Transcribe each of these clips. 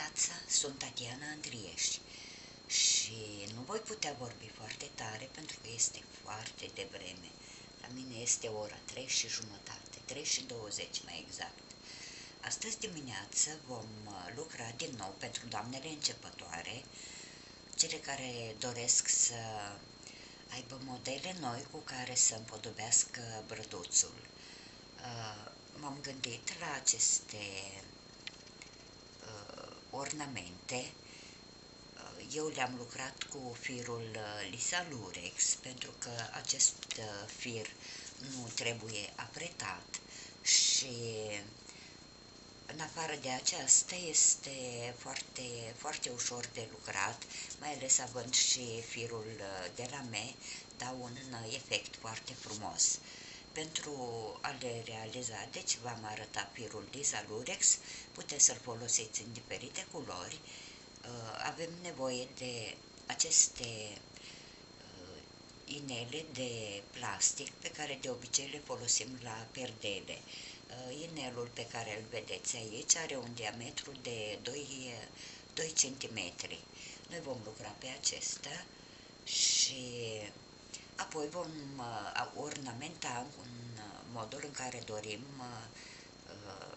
dimineața, sunt Tatiana Andriești și nu voi putea vorbi foarte tare pentru că este foarte devreme. La mine este ora 3 și jumătate, 3 și 20 mai exact. Astăzi dimineață vom uh, lucra din nou pentru doamnele începătoare, cele care doresc să aibă modele noi cu care să împodobească brăduțul. Uh, m-am gândit la aceste ornamente. Eu le-am lucrat cu firul uh, Lisa Lurex pentru că acest uh, fir nu trebuie apretat și în afară de aceasta este foarte, foarte ușor de lucrat, mai ales având și firul uh, de la me, dau un efect foarte frumos. Pentru a le realiza, deci v-am arătat firul Lisa Lurex, puteți să-l folosiți în diferite culori. Uh, avem nevoie de aceste uh, inele de plastic pe care de obicei le folosim la perdele. Uh, inelul pe care îl vedeți aici are un diametru de 2, 2 cm. Noi vom lucra pe acesta și Apoi vom uh, ornamenta în uh, modul în care dorim uh,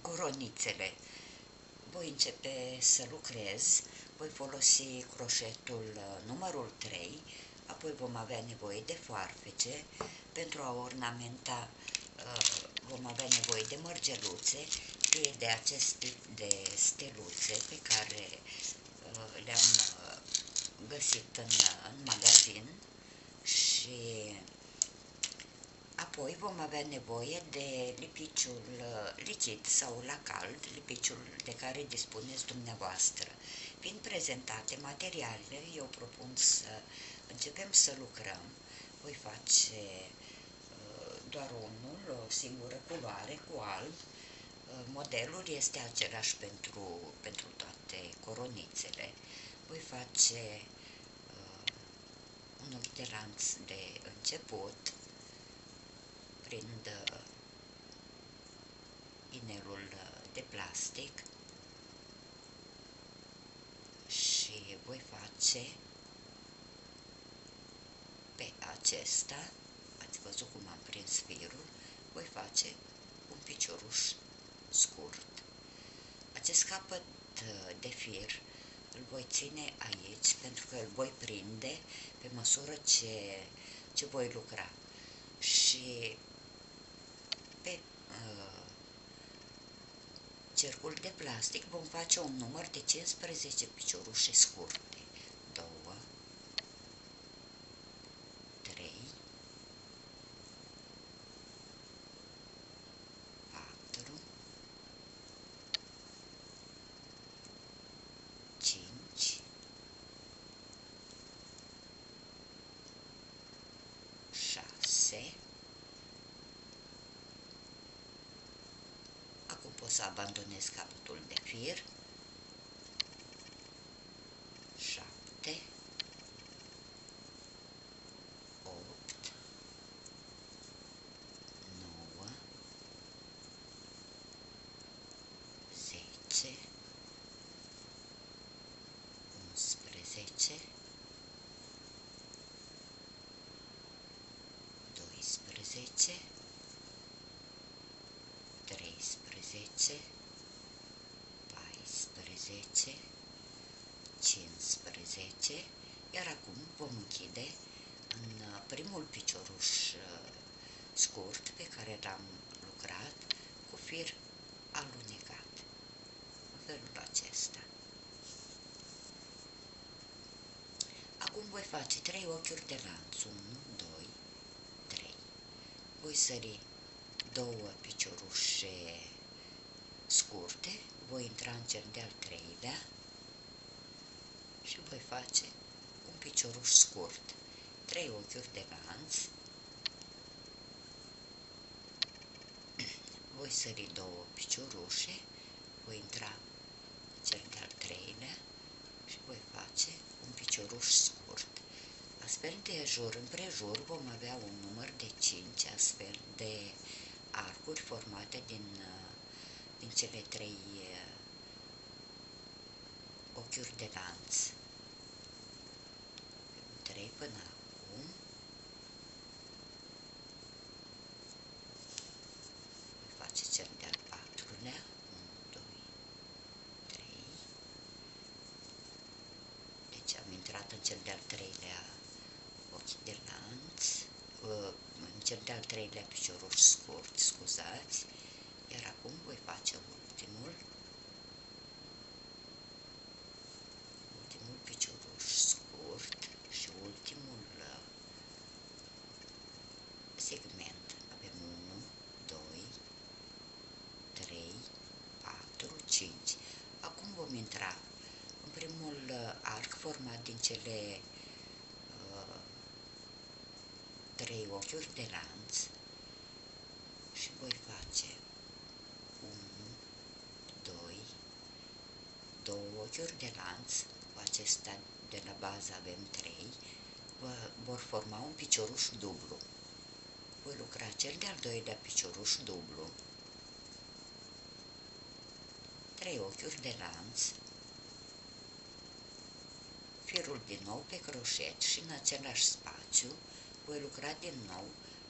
coronițele. Voi începe să lucrez, voi folosi croșetul numărul 3, apoi vom avea nevoie de farfece pentru a ornamenta vom avea nevoie de mărgeluțe, fie de acest tip de steluțe pe care le-am găsit în, în magazin și apoi vom avea nevoie de lipiciul uh, lichid sau la cald, lipiciul de care dispuneți dumneavoastră. Fiind prezentate materialele, eu propun să începem să lucrăm. Voi face uh, doar unul, o singură culoare cu alb. Uh, modelul este același pentru, pentru toate coronițele. Voi face unul de lanț de început, prind uh, inelul uh, de plastic și voi face pe acesta, ați văzut cum am prins firul, voi face un picioruș scurt. Acest capăt uh, de fir îl voi ține aici pentru că îl voi prinde pe măsură ce, ce voi lucra. Și pe uh, cercul de plastic vom face un număr de 15 piciorușe scurte. Abandonez capătul de fir, 13, 14, 15, iar acum vom închide în uh, primul picioruș uh, scurt pe care l-am lucrat cu fir alunecat, în felul acesta. Acum voi face 3 ochiuri de lanț, 1, 2, 3. Voi sări două piciorușe scurte, voi intra în cel de-al treilea și voi face un picioruș scurt, trei ochiuri de lanț, voi sări două piciorușe, voi intra cel de-al treilea și voi face un picioruș scurt. Astfel de jur împrejur vom avea un număr de 5 astfel de arcuri formate din, din cele trei ochiuri de lanț. 3 până acum. Voi face cel de-al patrulea. 1, 2, 3. Deci am intrat în cel de-al treilea ochi de lanț, în cel de-al treilea picioruș scurt, scuzați, iar acum voi face ultimul, ultimul picioruș scurt și ultimul uh, segment. Avem 1, 2, 3, 4, 5. Acum vom intra în primul uh, arc format din cele uh, trei ochiuri de lanț și voi face 1, 2, două ochiuri de lanț, cu acesta de la bază avem 3, vor forma un picioruș dublu. Voi lucra cel de-al doilea picioruș dublu, 3 ochiuri de lanț, firul din nou pe croșet și în același spațiu voi lucra din nou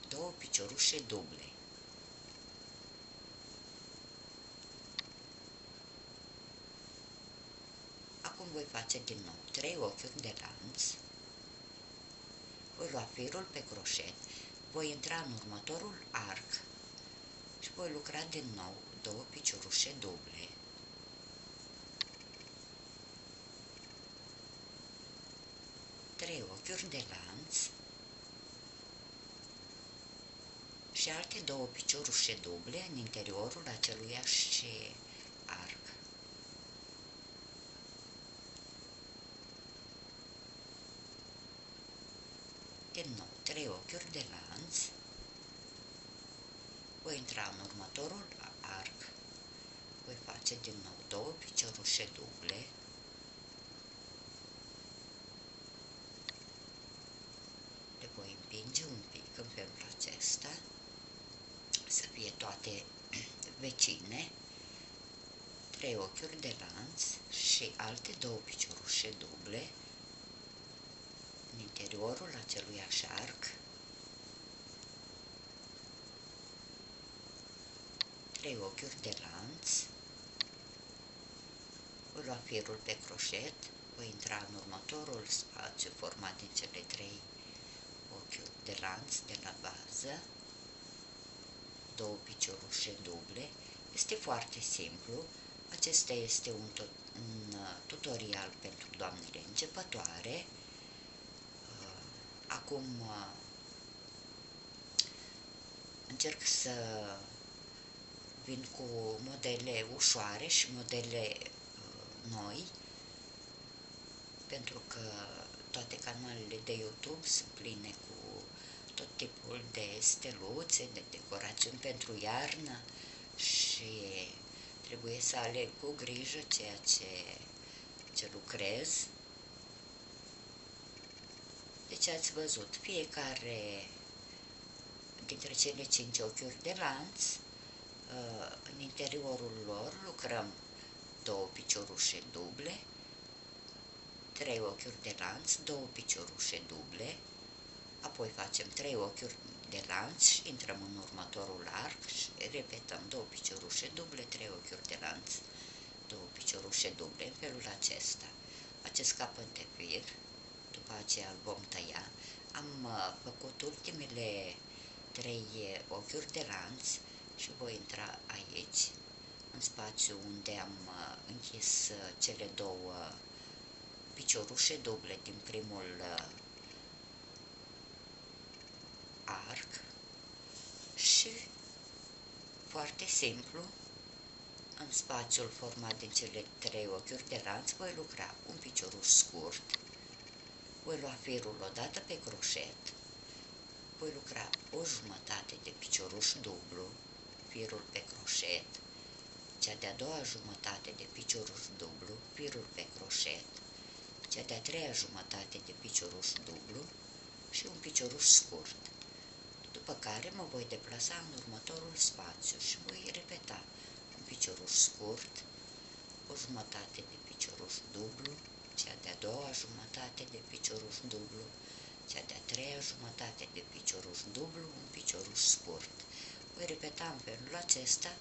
două piciorușe duble. Acum voi face din nou trei ochiuri de lanț, voi lua firul pe croșet, voi intra în următorul arc și voi lucra din nou două piciorușe duble. Trei ochiuri de lanț și alte două piciorușe duble în interiorul aceluiași arc. Din nou, trei ochiuri de lanț, voi intra în următorul arc, voi face din nou două piciorușe duble, le voi împinge un pic în felul acesta, să fie toate vecine, trei ochiuri de lanț și alte două piciorușe duble în interiorul acelui arc, trei ochiuri de lanț, voi lua firul pe croșet, voi intra în următorul spațiu format din cele trei ochiuri de lanț de la bază, două piciorușe duble. Este foarte simplu. Acesta este un, un uh, tutorial pentru doamnele începătoare. Uh, acum uh, încerc să vin cu modele ușoare și modele noi, pentru că toate canalele de YouTube sunt pline cu tot tipul de steluțe, de decorațiuni pentru iarnă și trebuie să aleg cu grijă ceea ce, ce lucrez. Deci ați văzut, fiecare dintre cele cinci ochiuri de lanț, uh, în interiorul lor lucrăm două piciorușe duble, trei ochiuri de lanț, două piciorușe duble, apoi facem trei ochiuri de lanț și intrăm în următorul arc și repetăm două piciorușe duble, trei ochiuri de lanț, două piciorușe duble, în felul acesta. Acest capăt de fir, după aceea îl vom tăia. Am uh, făcut ultimele trei ochiuri de lanț și voi intra aici, în spațiu unde am uh, închis uh, cele două piciorușe duble din primul arc și foarte simplu în spațiul format din cele trei ochiuri de lanț voi lucra un picioruș scurt, voi lua firul odată pe croșet, voi lucra o jumătate de picioruș dublu, firul pe croșet, cea de-a doua jumătate de picioruș dublu, firul pe croșet, cea de-a treia jumătate de picioruș dublu și un picioruș scurt. După care mă voi deplasa în următorul spațiu și voi repeta un picioruș scurt, o jumătate de picioruș dublu, cea de-a doua jumătate de picioruș dublu, cea de-a treia jumătate de picioruș dublu, un picioruș scurt. Voi repeta în felul acesta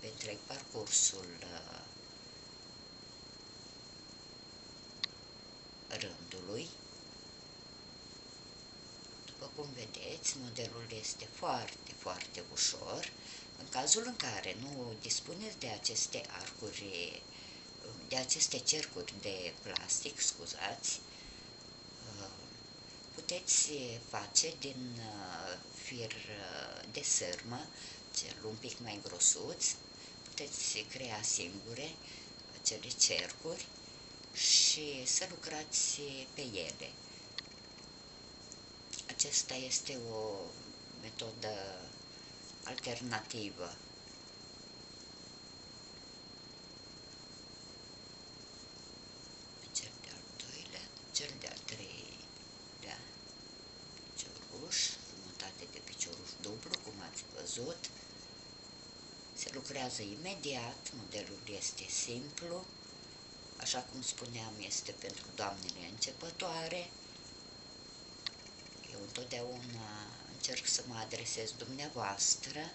pe întreg parcursul uh, rândului. După cum vedeți, modelul este foarte, foarte ușor. În cazul în care nu dispuneți de aceste arcuri, de aceste cercuri de plastic, scuzați, uh, puteți face din uh, fir uh, de sârmă, cel un pic mai grosuț, puteți crea singure acele cercuri și să lucrați pe ele. Acesta este o metodă alternativă. Cel de-al doilea, cel de-al treilea picioruș, jumătate de picioruș dublu, cum ați văzut. Se lucrează imediat, modelul este simplu, așa cum spuneam, este pentru doamnele începătoare. Eu întotdeauna încerc să mă adresez dumneavoastră,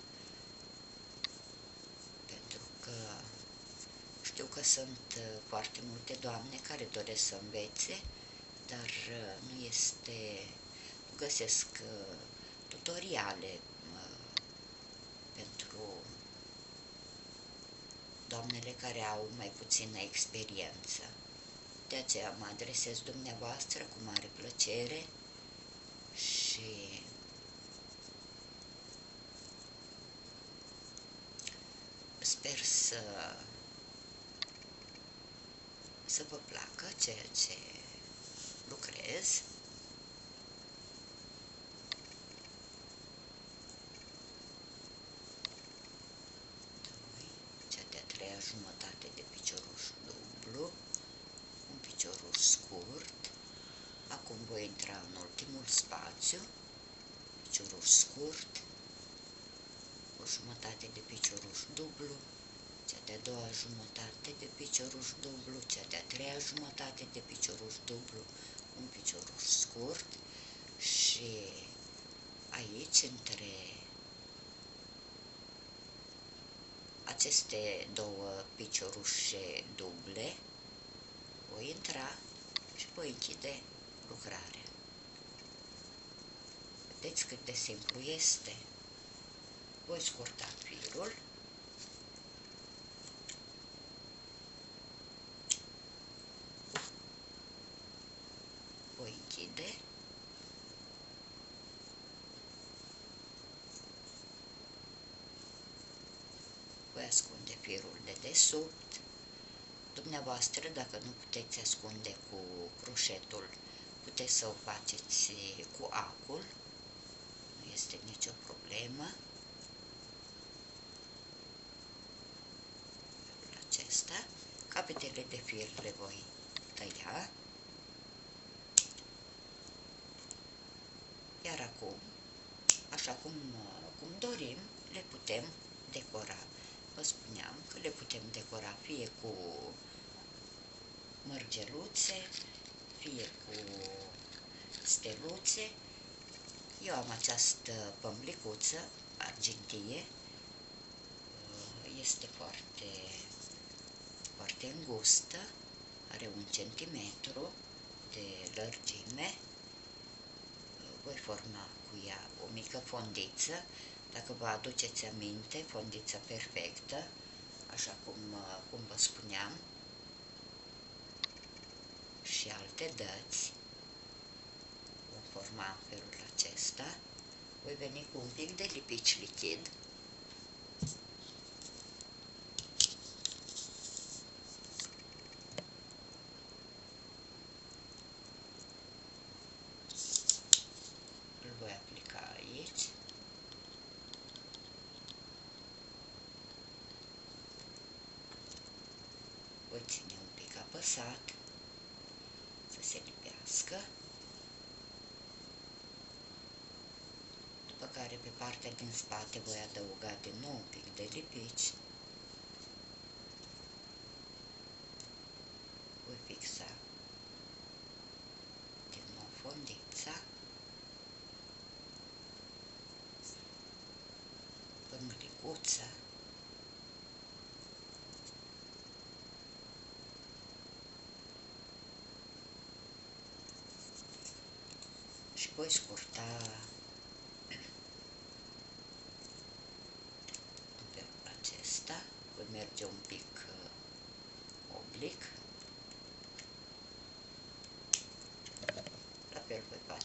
pentru că știu că sunt uh, foarte multe doamne care doresc să învețe, dar uh, nu este, nu găsesc uh, tutoriale pentru doamnele care au mai puțină experiență. De aceea mă adresez dumneavoastră cu mare plăcere și sper să să vă placă ceea ce lucrez jumătate de picioruș dublu, un picioruș scurt, acum voi intra în ultimul spațiu, picioruș scurt, o jumătate de picioruș dublu, cea de-a doua jumătate de picioruș dublu, cea de-a treia jumătate de picioruș dublu, un picioruș scurt și aici între aceste două piciorușe duble, voi intra și voi închide lucrarea. Vedeți cât de simplu este. Voi scurta firul. Voi închide voi ascunde firul de desubt. Dumneavoastră, dacă nu puteți ascunde cu croșetul, puteți să o faceți cu acul, nu este nicio problemă. acesta, capetele de fir le voi tăia. Iar acum, așa cum, cum dorim, le putem decora vă spuneam că le putem decora fie cu mărgeluțe, fie cu steluțe. Eu am această pămblicuță argintie, este foarte, foarte îngustă, are un centimetru de lărgime, voi forma cu ea o mică fondiță. Dacă vă aduceți aminte, fondița perfectă, așa cum, uh, cum vă spuneam, și alte dăți, vom forma în felul acesta, voi veni cu un pic de lipici lichid, care pe partea din spate voi adăuga din nou un pic de lipici. Voi fixa din nou fondița pânglicuța și voi scurta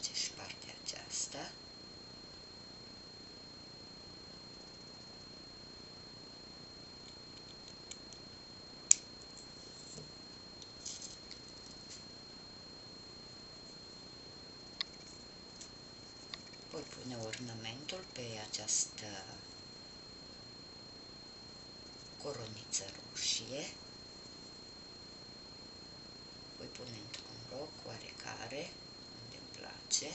fel voi face și partea aceasta. Voi pune ornamentul pe această coroniță roșie. Voi pune într-un loc oarecare, place.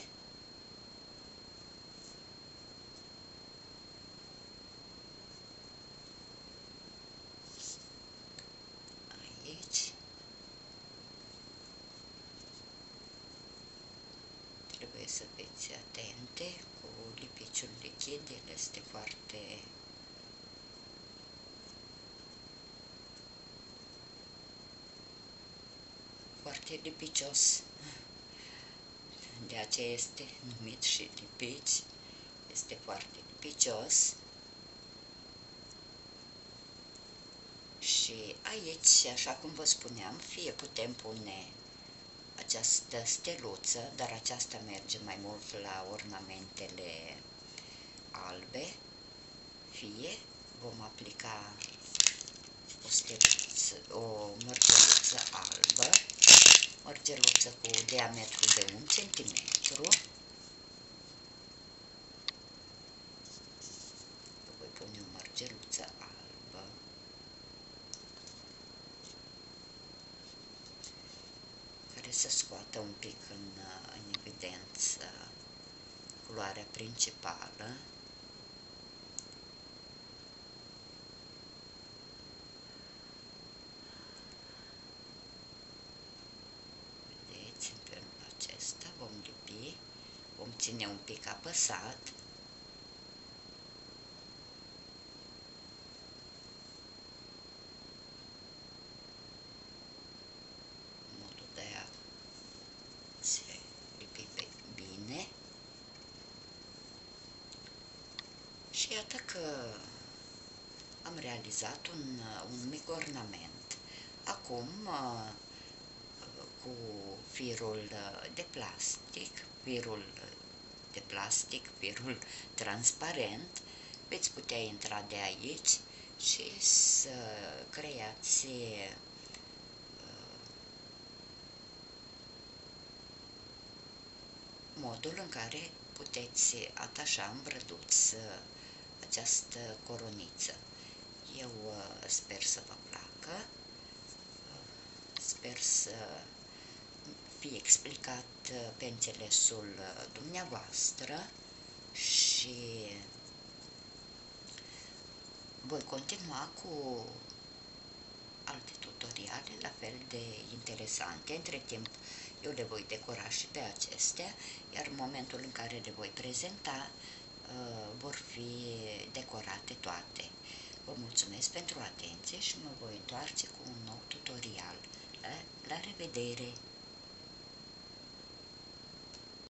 Aici. Trebuie să fiți atente cu lipiciul lichid, el este foarte foarte lipicios. De aceea este numit și lipici. Este foarte lipicios. Și aici, așa cum vă spuneam, fie putem pune această steluță, dar aceasta merge mai mult la ornamentele albe, fie vom aplica o steluță, o mărgeluță albă, mărgeluță cu diametru de 1 cm, voi pune o mărgeluță albă, care să scoată un pic în, în evidență culoarea principală. Vedeți, în felul acesta vom lipi, vom ține un pic apăsat modul de a se lipi bine și iată că am realizat un, un mic ornament. Acum, cu firul de plastic, firul de plastic, firul transparent, veți putea intra de aici și să creați modul în care puteți atașa în brăduț această coroniță. Eu sper să vă placă, sper să fie explicat pe înțelesul dumneavoastră și voi continua cu alte tutoriale la fel de interesante. Între timp eu le voi decora și pe acestea, iar în momentul în care le voi prezenta vor fi decorate toate. Vă mulțumesc pentru atenție și mă voi întoarce cu un nou tutorial. La, la revedere!